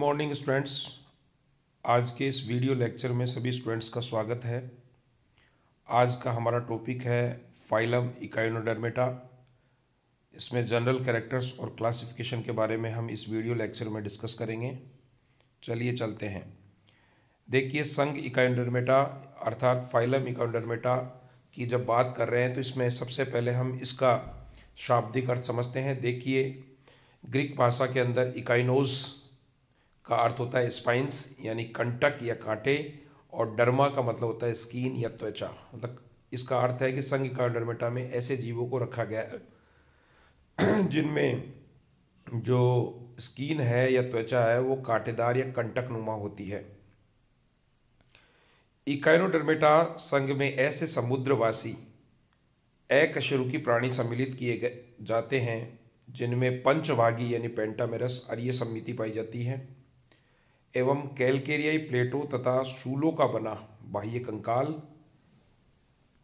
Morning students आज के इस वीडियो लेक्चर में सभी स्टूडेंट्स का स्वागत है। आज का हमारा टॉपिक है फाइलम इकाइनोडर्मेटा इसमें जनरल कैरेक्टर्स और क्लासिफिकेशन के बारे में हम इस वीडियो लेक्चर में डिस्कस करेंगे। चलिए चलते हैं। देखिए, संघ इकाइनोडर्मेटा अर्थात फाइलम इकाइनोडर्मेटा की जब बात कर रहे हैं तो इसमें सबसे पहले हम इसका शाब्दिक अर्थ समझते हैं। देखिए ग्रीक भाषा के अंदर इकाइनोज का अर्थ होता है स्पाइंस यानी कंटक या कांटे, और डर्मा का मतलब होता है स्कीन या त्वचा। मतलब इसका अर्थ है कि संघ इकाइनोडर्मेटा में ऐसे जीवों को रखा गया है, जिनमें जो स्कीन है या त्वचा है, वो कांटेदार या कंटक नुमा होती है। इकाइनोडर्मेटा संघ में ऐसे समुद्रवासी अकशरुकी प्राणी सम्मिलित किए जाते हैं, जिनमें पंचभागी यानी पेंटामेरस अर्य समिति पाई जाती है। एवं कैलकेरियाई प्लेटो तथा शूलों का बना बाह्य कंकाल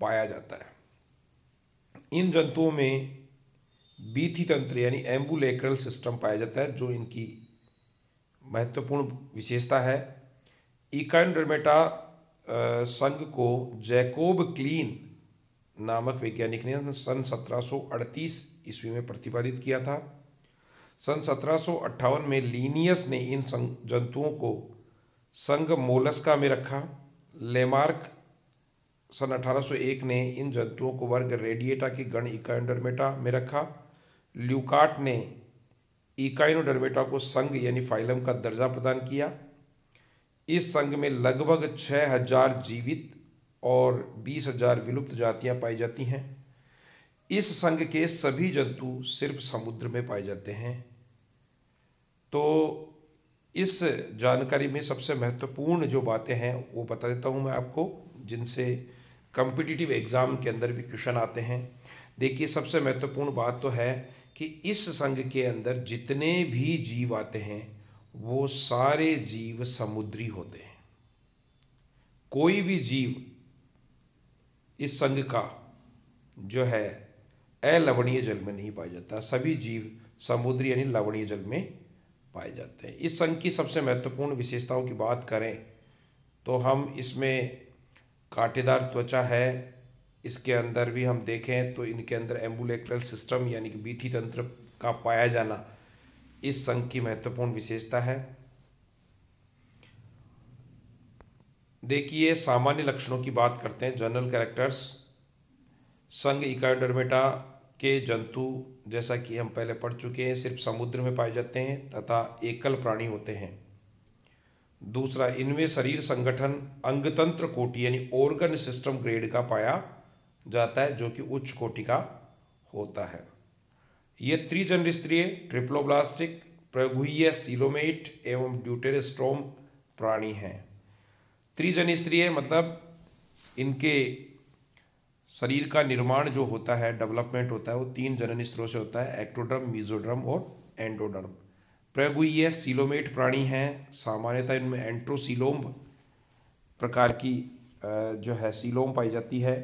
पाया जाता है। इन जंतुओं में बीथी तंत्र यानी एम्बुलेक्रल सिस्टम पाया जाता है, जो इनकी महत्वपूर्ण विशेषता है। इकाइनडर्मेटा संघ को जैकोब क्लीन नामक वैज्ञानिक ने सन 1738 ईस्वी में प्रतिपादित किया था। सन सत्रह सौ अट्ठावन में लीनियस ने इन जंतुओं को संघ मोलस्का में रखा। लेमार्क सन 1801 ने इन जंतुओं को वर्ग रेडिएटा के गण इकाइनोडर्मेटा में रखा। ल्यूकाट ने इकाइनोडर्मेटा को संघ यानी फाइलम का दर्जा प्रदान किया। इस संघ में लगभग छः हज़ार जीवित और बीस हज़ार विलुप्त जातियाँ पाई जाती हैं। इस संघ के सभी जंतु सिर्फ़ समुद्र में पाए जाते हैं। तो इस जानकारी में सबसे महत्वपूर्ण जो बातें हैं, वो बता देता हूँ मैं आपको, जिनसे कम्पिटिटिव एग्ज़ाम के अंदर भी क्वेश्चन आते हैं। देखिए, सबसे महत्वपूर्ण बात तो है कि इस संघ के अंदर जितने भी जीव आते हैं, वो सारे जीव समुद्री होते हैं। कोई भी जीव इस संघ का जो है अलवणीय जल में नहीं पाया जाता। सभी जीव समुद्री यानी लवणीय जल में पाए जाते हैं। इस संघ की सबसे महत्वपूर्ण विशेषताओं की बात करें तो हम इसमें कांटेदार त्वचा है, इसके अंदर भी हम देखें तो इनके अंदर एम्बुलेक्रल सिस्टम यानी कि बीथी तंत्र का पाया जाना इस संघ की महत्वपूर्ण विशेषता है। देखिए, सामान्य लक्षणों की बात करते हैं। जनरल कैरेक्टर्स, संघ इकाइडर्मेटा के जंतु जैसा कि हम पहले पढ़ चुके हैं, सिर्फ़ समुद्र में पाए जाते हैं तथा एकल प्राणी होते हैं। दूसरा, इनमें शरीर संगठन, अंगतंत्र कोटि यानी ऑर्गन सिस्टम ग्रेड का पाया जाता है, जो कि उच्च कोटि का होता है। ये त्रिजन स्त्रीय ट्रिप्लोब्लास्टिक प्रगुह्य सीलोमेट एवं ड्यूटेरेस्ट्रोम प्राणी हैं। त्रिजन स्त्रीय मतलब इनके शरीर का निर्माण जो होता है डेवलपमेंट होता है, वो तीन जनन स्तरों से होता है एक्टोडर्म मीजोडर्म और एंडोडर्म प्रगुई सीलोमेट प्राणी हैं। सामान्यतः इनमें एंट्रोसीलोम प्रकार की जो है सीलोम पाई जाती है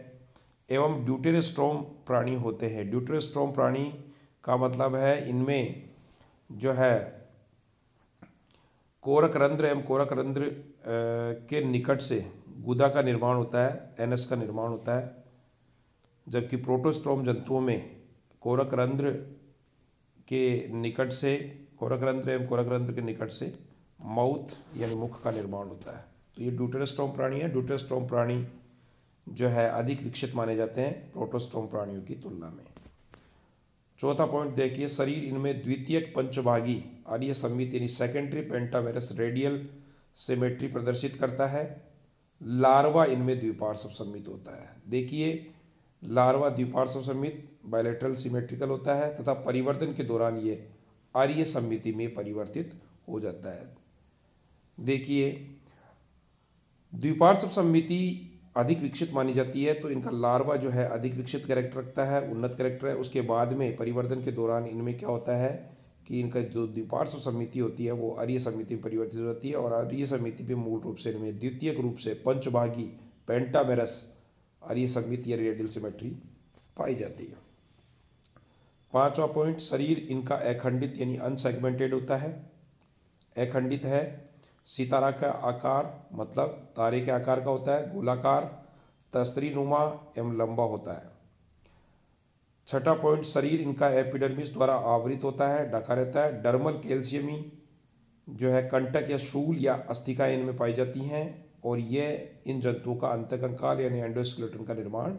एवं ड्यूटेरोस्ट्रोम प्राणी होते हैं। ड्यूटेरोस्ट्रोम प्राणी का मतलब है इनमें जो है, कोरक रंध्र एवं कोरक रंध्र के निकट से गुदा का निर्माण होता है एनस का निर्माण होता है। जबकि प्रोटोस्ट्रोम जंतुओं में कोरक रंध्र के निकट से कोरक रंध्र एवं कोरक रंध्र के निकट से माउथ यानी मुख का निर्माण होता है। तो ये ड्यूटेरोस्ट्रोम प्राणी है। ड्यूटेरोस्ट्रोम प्राणी जो है अधिक विकसित माने जाते हैं प्रोटोस्ट्रोम प्राणियों की तुलना में। चौथा पॉइंट देखिए, शरीर इनमें द्वितीय पंचभागी आर्य संमित यानी सेकेंडरी पेंटावेरस रेडियल सिमेट्री प्रदर्शित करता है। लार्वा इनमें द्विपार्श्व सम्मित होता है। देखिए लार्वा द्विपार्श्व सम्मित बायोलेट्रल सिमेट्रिकल होता है तथा परिवर्तन के दौरान ये आर्य सम्मिति में परिवर्तित हो जाता है। देखिए, द्विपार्श्व सम्मिति अधिक विकसित मानी जाती है तो इनका लार्वा जो है अधिक विकसित करेक्टर रखता है, उन्नत कैरेक्टर है। उसके बाद में परिवर्तन के दौरान इनमें क्या होता है कि इनका जो द्विपार्श्व समिति होती है, वो आर्य समिति में परिवर्तित हो जाती है और आर्य समिति पे मूल रूप से इनमें द्वितीय रूप से पंचभागी पेंटामेरस अर्य समिति या रेडियल सिमेट्री पाई जाती है। पांचवा पॉइंट शरीर इनका अखंडित यानी अनसेगमेंटेड होता है। अखंडित है, सितारा का आकार मतलब तारे के आकार का होता है, गोलाकार, तस्तरी नुमा एवं लंबा होता है। छठा पॉइंट शरीर इनका एपिडर्मिस द्वारा आवृत होता है, ढका रहता है। डर्मल कैल्शियमी जो है, कंटक या शूल या अस्थिका इनमें पाई जाती हैं। और ये इन जंतुओं का अंत्यकंकाल यानी एंडोस्केलेटन का निर्माण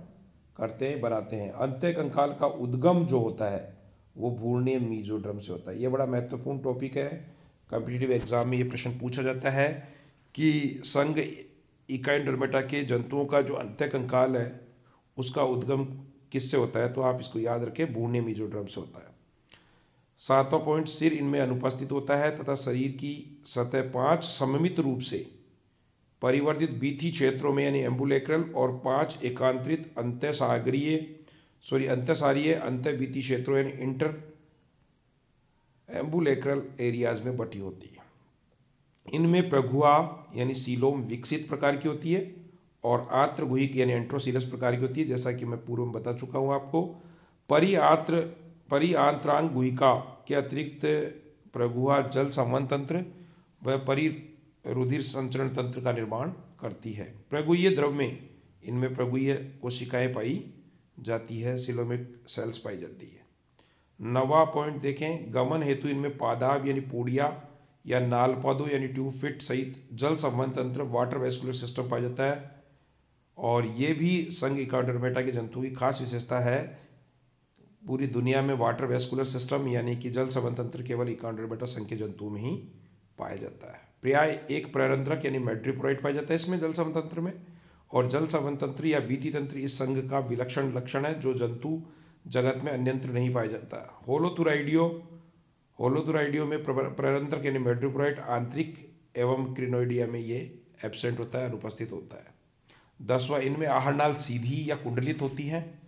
करते हैं, बनाते हैं। अंत्यकंकाल का उद्गम जो होता है, वो भूर्णीय मीजोड्रम से होता है। ये बड़ा महत्वपूर्ण टॉपिक है। कम्पिटिटिव एग्ज़ाम में ये प्रश्न पूछा जाता है कि संघ इकाइंडर्मेटा के जंतुओं का जो अंत्यकंकाल है, उसका उद्गम किससे होता है? तो आप इसको याद रखें भूर्णीय मीजोड्रम से होता है। सातवां पॉइंट सिर इनमें अनुपस्थित होता है तथा शरीर की सतह पाँच सममित रूप से परिवर्तित बीथी क्षेत्रों में यानी एम्बुलेक्रल और पाँच एकांतरित अंत्यसागरीय सॉरी अंत्यसारीय, अंत्यबीती क्षेत्रों यानी इंटर एम्बुलेक्रल एरियाज़ में बटी होती है। इनमें प्रघुआ यानी सीलोम विकसित प्रकार की होती है और आत्र गुहिक यानी एंट्रोसिलस प्रकार की होती है, जैसा कि मैं पूर्व में बता चुका हूँ आपको। परिआत्र परिआंतरांग गुहिका के अतिरिक्त प्रगुआ जल संवन तंत्र व परि रुधिर संचरण तंत्र का निर्माण करती है। प्रगुय द्रव में इनमें प्रगुय कोशिकाएँ पाई जाती है, सिलोमिक सेल्स पाई जाती है। नवा पॉइंट देखें, गमन हेतु इनमें पादाब यानी पूड़िया या नाल पौधों यानी ट्यूब फिट सहित जल संबंध तंत्र, वाटर वेस्कुलर सिस्टम पाया जाता है। और ये भी संघ इकाडरमेटा के जंतु की खास विशेषता है। पूरी दुनिया में वाटर वेस्कुलर सिस्टम यानी कि जल संबंध तंत्र केवल इकाडरमेटा संघ के जंतुओं में ही पाया जाता है। प्राय एक प्ररंध्रक यानी मेट्रिपोराइट पाया जाता है इसमें जल तंत्र में। और जल तंत्र या बीती तंत्र इस संघ का विलक्षण लक्षण है, जो जंतु जगत में अन्यंत्र नहीं पाया जाता। होलोथुराइडियो होलोथुराइडियो में प्ररंध्रक यानी मेट्रिपोराइट आंतरिक एवं क्रिनोइडिया में ये एबसेंट होता है, अनुपस्थित होता है। दसवा, इनमें आहरनाल सीधी या कुंडलित होती है।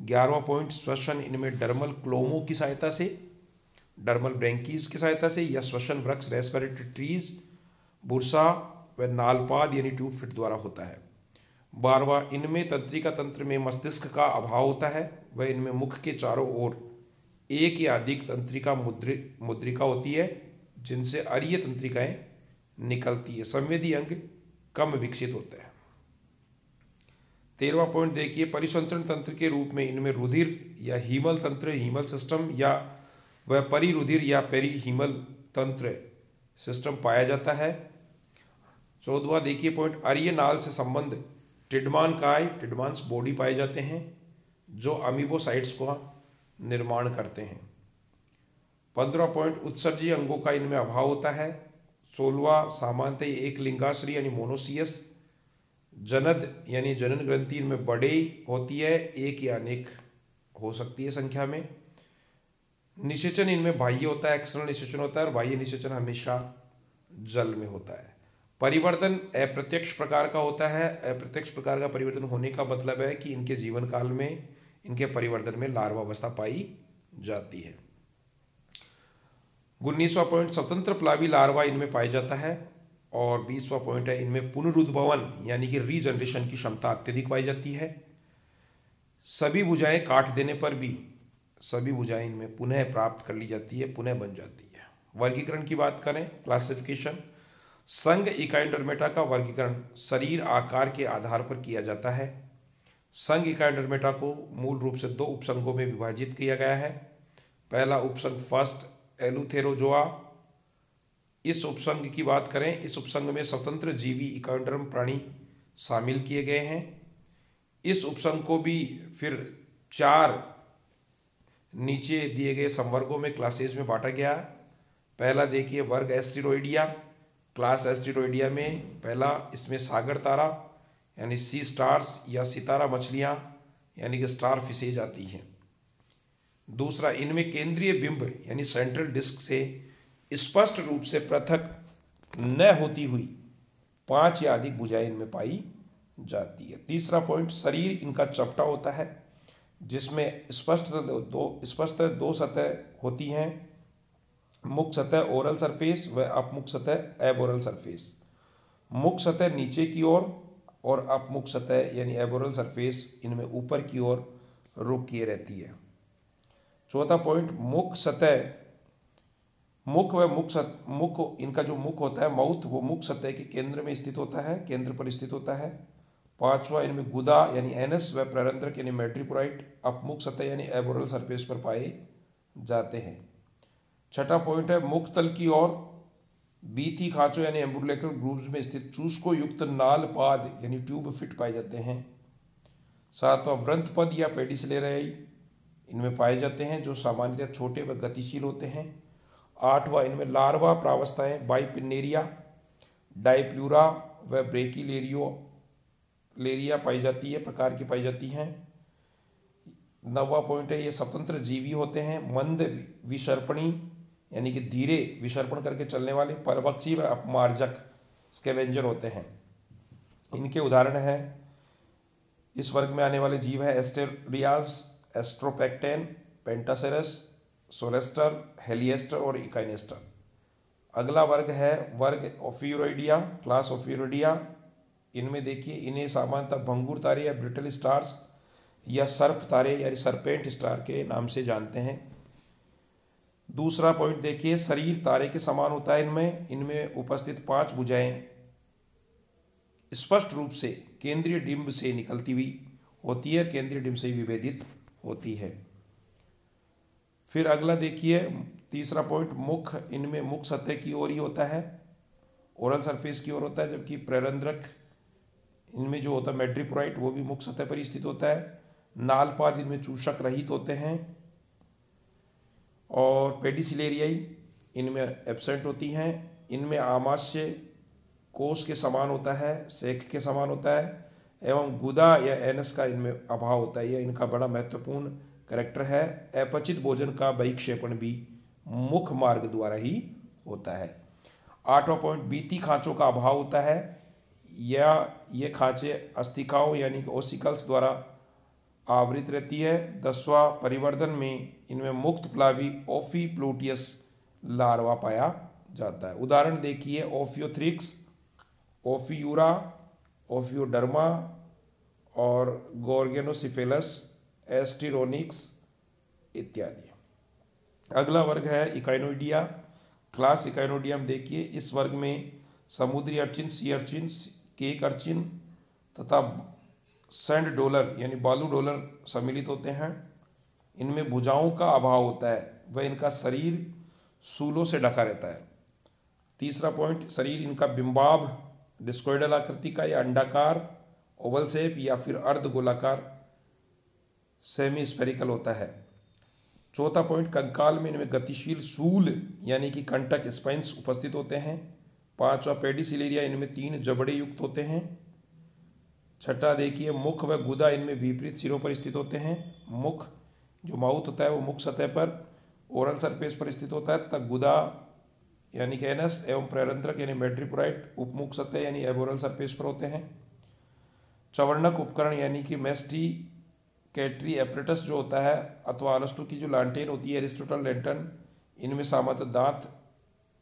ग्यारहवा पॉइंट, श्वसन, इनमें डर्मल क्लोमो की सहायता से डर्मल ब्रेंकीज की सहायता से या श्वसन वृक्ष, रेस्पिरेटरी ट्रीज, बुरसा व नालपाद यानी ट्यूब फिट द्वारा होता है। बारवा, इनमें तंत्रिका तंत्र में मस्तिष्क का अभाव होता है वह इनमें मुख के चारों ओर एक या अधिक तंत्रिका मुद्रि, मुद्रिका होती है, जिनसे अरिय तंत्रिकाएँ निकलती है। संवेदी अंग कम विकसित होते हैं। तेरहवा पॉइंट देखिए, परिसंचरण तंत्र के रूप में इनमें रुधिर या हीमल तंत्र, हीमल सिस्टम या वह परिरुधिर या पेरीहीमल तंत्र सिस्टम पाया जाता है। चौदवा देखिए पॉइंट अरिय नाल से संबंध। टिडमान काय टिडमांस बॉडी पाए जाते हैं, जो अमीबोसाइट्स का निर्माण करते हैं। पंद्रह पॉइंट उत्सर्जी अंगों का इनमें अभाव होता है। सोलवा, सामान्यतः एक लिंगाश्री यानी मोनोसियस जनद यानी जनन ग्रंथि इनमें बड़े होती है, एक या अनेक हो सकती है संख्या में। निषेचन इनमें बाह्य होता है एक्सटर्नल निषेचन होता है और बाह्य निषेचन हमेशा जल में होता है। परिवर्तन अप्रत्यक्ष प्रकार का होता है। अप्रत्यक्ष प्रकार का परिवर्तन होने का मतलब है कि इनके जीवन काल में, इनके परिवर्तन में लार्वावस्था पाई जाती है। उन्नीसवा पॉइंट स्वतंत्र प्लावी लार्वा इनमें पाया जाता है और बीसवा पॉइंट है, इनमें पुनरुद्भवन, यानी कि रीजनरेशन की क्षमता अत्यधिक पाई जाती है। सभी भुजाएँ काट देने पर भी सभी भुजाएँ इनमें पुनः प्राप्त कर ली जाती है, पुनः बन जाती है। वर्गीकरण की बात करें क्लासिफिकेशन संघ इकाइंडरमेटा का वर्गीकरण शरीर आकार के आधार पर किया जाता है। संघ इकाइंडरमेटा को मूल रूप से दो उपसंघों में विभाजित किया गया है। पहला उपसंघ फ़र्स्ट, एलुथेरोजोआ। इस उपसंघ की बात करें, इस उपसंघ में स्वतंत्र जीवी इकाइंडरम प्राणी शामिल किए गए हैं। इस उपसंघ को भी फिर चार नीचे दिए गए संवर्गों में क्लासेज में बांटा गया। पहला देखिए वर्ग एस्टिरोइडिया क्लास एस्टिरोइडिया में पहला इसमें सागर तारा, यानी सी स्टार्स या सितारा मछलियाँ, यानी कि स्टार फिशेज आती हैं। दूसरा, इनमें केंद्रीय बिंब, यानी सेंट्रल डिस्क से स्पष्ट रूप से पृथक न होती हुई पाँच या अधिक भुजाएँ इनमें पाई जाती है। तीसरा पॉइंट शरीर इनका चपटा होता है। जिसमें स्पष्ट दो स्पष्ट दो सतह होती हैं मुख सतह ओरल सरफेस व अपमुख सतह एबोरल सरफेस मुख सतह नीचे की ओर और, अपमुख सतह यानी एबोरल सरफेस इनमें ऊपर की ओर रुक किए रहती है। चौथा पॉइंट मुख सतह मुख व मुख सत मुख इनका जो मुख होता है माउथ वो मुख सतह के केंद्र में स्थित होता है केंद्र पर स्थित होता है। पांचवा इनमें गुदा यानी एनस व प्ररंध्रक यानी मेट्रीपोराइट अपमुख सतह यानी एबोरल सरफेस पर पाए जाते हैं। छठा पॉइंट है, मुख तल की ओर बीथी खांचो यानी एम्बुलेकर ग्रूव्स में स्थित चूसको युक्त नाल पाद यानी ट्यूब फिट पाए जाते हैं। सातवां व्रंथ पद या पेडिसलेराई इनमें पाए जाते हैं जो सामान्यतः छोटे व गतिशील होते हैं। आठवां, इनमें लार्वा, प्रावस्थाएँ, बाइपिनेरिया, डाइप्लूरा व ब्रेकिलेरियो लेरिया पाई जाती है, प्रकार की पाई जाती हैं। नवा पॉइंट है, ये स्वतंत्र जीवी होते हैं, मंद विसर्पणी, यानी कि धीरे विसर्पण करके चलने वाले, परपक्षी व अपमार्जक स्केवेंजर होते हैं। इनके उदाहरण हैं, इस वर्ग में आने वाले जीव हैं एस्टेरियाज एस्ट्रोपेक्टेन, पेंटासेरस, सोलेस्टर हेलिएस्टर और इकाइनेस्टर। अगला वर्ग है, वर्ग ओफियोरोइडिया क्लास ओफियोरोडिया इनमें देखिए, इन्हें सामान्यतः भंगुर तारे या ब्रिटल स्टार्स या सर्प तारे या सरपेंट स्टार के नाम से जानते हैं। दूसरा पॉइंट देखिए, शरीर तारे के समान होता है इनमें। इनमें उपस्थित पाँच भुजाएँ स्पष्ट रूप से केंद्रीय डिंब से निकलती हुई होती है, केंद्रीय डिंब से विभेदित होती है। फिर अगला देखिए, तीसरा पॉइंट मुख। इनमें मुख सतह की ओर ही होता है ओरल सरफेस की ओर होता है, जबकि प्ररंध्रक इनमें जो होता है मेड्रिपोराइट वो भी मुख्य सतह पर स्थित होता है। नालपाद इनमें चूषक रहित होते हैं। और पेडिसिलेरियाई इनमें एबसेंट होती हैं। इनमें आमाशय कोष के समान होता है, सेक के समान होता है, एवं गुदा या एनस का इनमें अभाव होता है। यह इनका बड़ा महत्वपूर्ण करेक्टर है। अपचित भोजन का बहिक्षेपण भी मुख मार्ग द्वारा ही होता है। आठवां पॉइंट बीती खांचों का अभाव होता है। या ये खांचे अस्थिकाओं यानी कि ओसिकल्स द्वारा आवृत रहती है। दसवा परिवर्धन में इनमें मुक्त प्लावी ओफी प्लोटियस लार्वा पाया जाता है। उदाहरण देखिए, ओफियोथ्रिक्स, ओफियूरा, ओफियोडर्मा और गोर्गेनोसिफेलस, एस्टिरोनिक्स इत्यादि। अगला वर्ग है इकाइनोडिया क्लास इकाइनोडिया में देखिए, इस वर्ग में समुद्री urchin sea urchin cake urchin तथा सैंड डॉलर, यानी बालू डॉलर सम्मिलित होते हैं। इनमें भुजाओं का अभाव होता है। वह इनका शरीर सूलों से ढका रहता है। तीसरा पॉइंट, शरीर इनका बिंबाब डिस्कोइडल आकृति का या अंडाकार, ओवल शेप या फिर अर्ध गोलाकार सेमी स्पेरिकल होता है। चौथा पॉइंट, कंकाल में इनमें गतिशील सूल, यानी कि कंटक स्पाइंस उपस्थित होते हैं। पांचवा पेडिसिलेरिया इनमें तीन जबड़े युक्त होते हैं। छठा देखिए, मुख व गुदा इनमें विपरीत सिरों पर स्थित होते हैं। मुख, जो माउथ होता है, वो मुख सतह पर, ओरल सरफेस पर स्थित होता है तथा गुदा, यानी कि एनस, एवं प्ररंत्रक यानी मेड्रिपोराइट उपमुख सतह, यानी एबोरल सरफेस पर होते हैं। चवर्णक उपकरण, यानी कि मेस्टी, कैट्री, एपरेटस जो होता है, अथवा अनस्तु की जो लांटेन होती है, एरिस्टोटल लेंटन, इनमें सामत दांत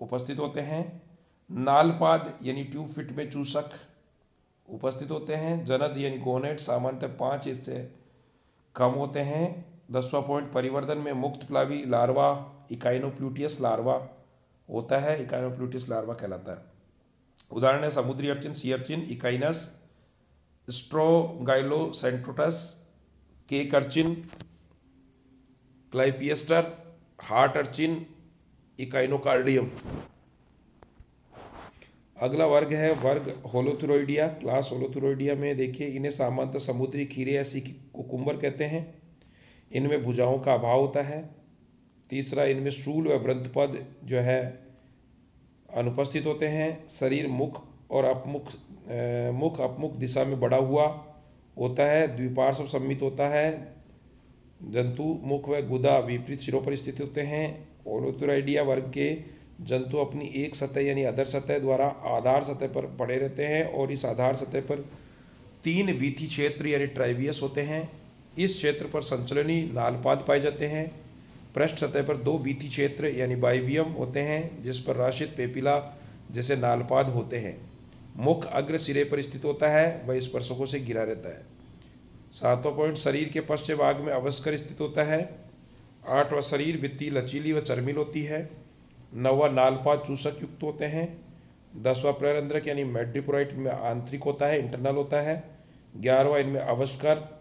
उपस्थित होते हैं। नालपाद यानी ट्यूब फिट में चूसक उपस्थित होते हैं। जनद यानी गोनेट सामान्यतः पाँच इससे कम होते हैं। दसवां पॉइंट परिवर्तन में मुक्त प्लावी लार्वा, इकाइनोप्लूटियस लार्वा होता है। इकाइनोप्लूटियस लार्वा कहलाता है। उदाहरण है, समुद्री urchin, sea urchin, Echinus, Strongylocentrotus, cake urchin, Clypeaster, heart urchin, Echinocardium. अगला वर्ग है वर्ग होलोथुरोइडिया, क्लास होलोथुरोइडिया में देखिए, इन्हें सामान्यतः समुद्री खीरे या सी कुकुम्बर कहते हैं। इनमें भुजाओं का अभाव होता है। तीसरा, इनमें शूल व वृद्धपद जो है, अनुपस्थित होते हैं। शरीर मुख और अपमुख मुख अपमुख दिशा में बढ़ा हुआ होता है। द्विपार्श्व सम्मित होता है। जंतु, मुख व गुदा विपरीत सिरों पर स्थित होते हैं। ओलोथुराइडिया वर्ग के जंतु अपनी एक सतह यानी अदर सतह द्वारा आधार सतह पर पड़े रहते हैं और इस आधार सतह पर तीन वीथी क्षेत्र यानी ट्राइवियस होते हैं। इस क्षेत्र पर संचलनी नालपाद पाए जाते हैं। पृष्ठ सतह पर दो बीथी क्षेत्र यानी बाइवियम होते हैं, जिस पर राशित पेपिला जैसे नालपाद होते हैं। मुख अग्र सिरे पर स्थित होता है, वह स्पर्शकों से गिरा रहता है। सातवां पॉइंट, शरीर के पश्चिम भाग में अवस्कर स्थित होता है। आठवां, शरीर भित्ति लचीली व चरमिल होती है। नवा नालपा चूसक युक्त होते हैं। दसवा प्ररंद्रक यानी मेड्रिपोराइट में आंतरिक होता है, इंटरनल होता है। ग्यारहवा इनमें अवस्कर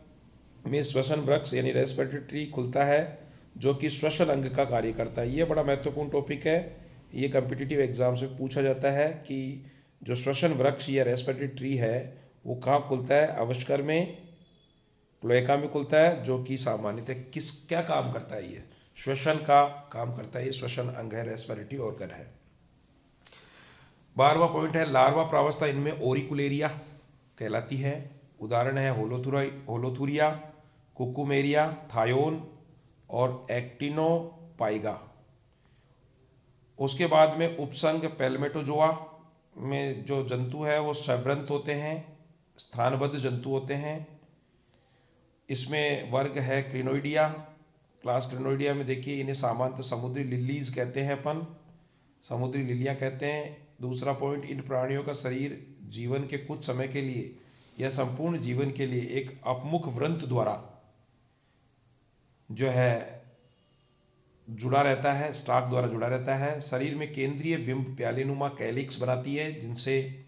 में श्वसन वृक्ष यानी रेस्पिरेटरी ट्री खुलता है, जो कि श्वसन अंग का कार्य करता है। ये बड़ा महत्वपूर्ण टॉपिक है। ये कम्पिटिटिव एग्ज़ाम से पूछा जाता है कि जो श्वसन वृक्ष या रेस्पिरेटरी ट्री है, वो कहाँ खुलता है? अवस्कर में क्लोएका में खुलता है, जो कि सामान्यतः किस, क्या काम करता है ये? श्वसन का काम करता है श्वसन अंग है, रेस्पिरेटरी ऑर्गन है। बारहवा पॉइंट है, लार्वा प्रावस्था इनमें ओरिकुलेरिया कहलाती है। उदाहरण है, होलोथुरा, होलोथुरिया, कुकुमेरिया, थायोन और एक्टिनोपाइगा। उसके बाद में उपसंग पेलमेटोजोआ में जो जंतु है, वो सव्रंत होते हैं, स्थानबद्ध जंतु होते हैं। इसमें वर्ग है, क्रिनोइडिया क्लास क्रिनोइडिया में देखिए, इन्हें सामान्य समुद्री लिलीज कहते हैं अपन। समुद्री लिलियाँ कहते हैं। दूसरा पॉइंट इन प्राणियों का शरीर जीवन के कुछ समय के लिए, या संपूर्ण जीवन के लिए एक अपमुख व्रंत द्वारा जो है, जुड़ा रहता है स्टाक द्वारा जुड़ा रहता है। शरीर में केंद्रीय बिंब प्यालेनुमा कैलिक्स बनाती है, जिनसे,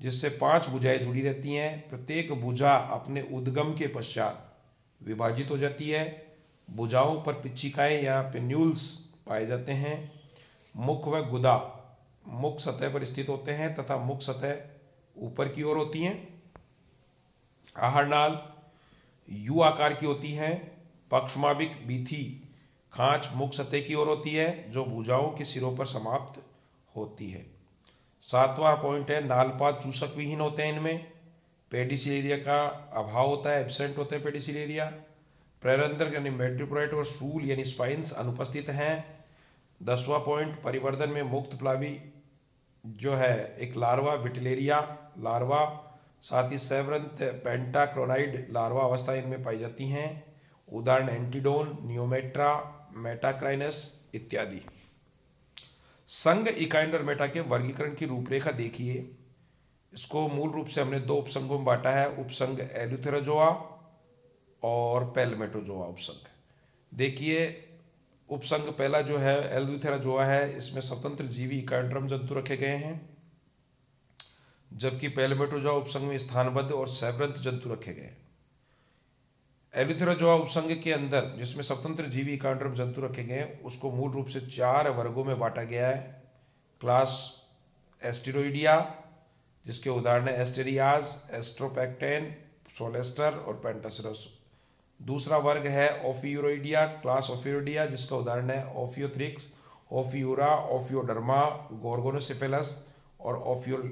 जिससे पाँच भुजाएँ जुड़ी रहती हैं। प्रत्येक भुजा अपने उद्गम के पश्चात विभाजित हो जाती है। भुजाओं पर पिच्चिकाएँ या पेन्यूल्स पाए जाते हैं। मुख व गुदा, मुख सतह पर स्थित होते हैं तथा मुख सतह ऊपर की ओर होती हैं। आहार नाल, यू आकार की होती हैं, पक्षमाविक बीथी खांच मुख सतह की ओर होती है, जो भुजाओं के सिरों पर समाप्त होती है। सातवां पॉइंट है नालपात चूसक विहीन होते हैं इनमें। पेडिसिलेरिया का अभाव होता है, एबसेंट होते हैं पेडिसिलेरिया। प्रेरंदर यानी मेट्रिप्रोइट और सूल यानी स्पाइंस अनुपस्थित हैं। दसवां पॉइंट परिवर्तन में मुक्त प्लावी जो है, एक लार्वा, विटलेरिया लार्वा, साथ ही सेवरंत पेंटाक्रोनाइड लार्वा अवस्था इनमें पाई जाती हैं। उदाहरण एंटीडोन न्योमेट्रा मेटाक्राइनस इत्यादि। संघ इकाइंड मेटा के वर्गीकरण की रूपरेखा देखिए। इसको मूल रूप से हमने दो उपसंगों में बांटा है उपसंग एल्यूथेराजोआ और पेलमेटोजोआ उपसंग। देखिए, उपसंग पहला जो है एल्यूथेराजोआ है, इसमें स्वतंत्र जीवी इकाइंड्रम जंतु रखे गए हैं, जबकि पेलमेटोजोआ उपसंग में स्थानबद्ध और सैव्रंत जंतु रखे गए हैं। एलिथेराजोआ उपसंग के अंदर, जिसमें स्वतंत्र जीवी कांड्रम जंतु रखे गए हैं, उसको मूल रूप से चार वर्गों में बांटा गया है। क्लास एस्टिरोइडिया, जिसके उदाहरण है एस्टेरियाज, एस्ट्रोपैक्टेन, सोलेस्टर और पेंटासिरस। दूसरा वर्ग है ओफियोरोइडिया क्लास ओफियोडिया जिसका उदाहरण है ओफियोथ्रिक्स ओफियोरा ओफियोडर्मा गोर्गोनोसिफेलस और ओफियो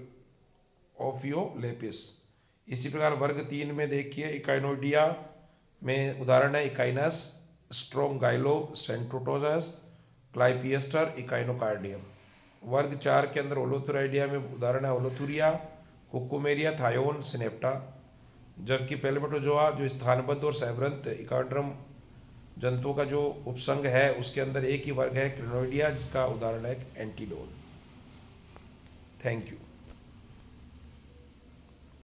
ओफियोलेपिस इसी प्रकार वर्ग तीन में देखिए इकाइनोडिया में उदाहरण है इकाइनस, स्ट्रोंगाइलो, सेंट्रोटोजस, क्लाइपियस्टर, इकाइनोकार्डियम। वर्ग चार के अंदर ओलोथुराइडिया में उदाहरण है ओलोथुरिया, कुकुमेरिया, थायोन, सिनेप्टा। जबकि पहले बटो जो जो स्थानबद्ध और सैवरंत इकांड्रम जंतुओं का जो उपसंग है, उसके अंदर एक ही वर्ग है, क्रिनोइडिया, जिसका उदाहरण है एंटीडोन। Thank you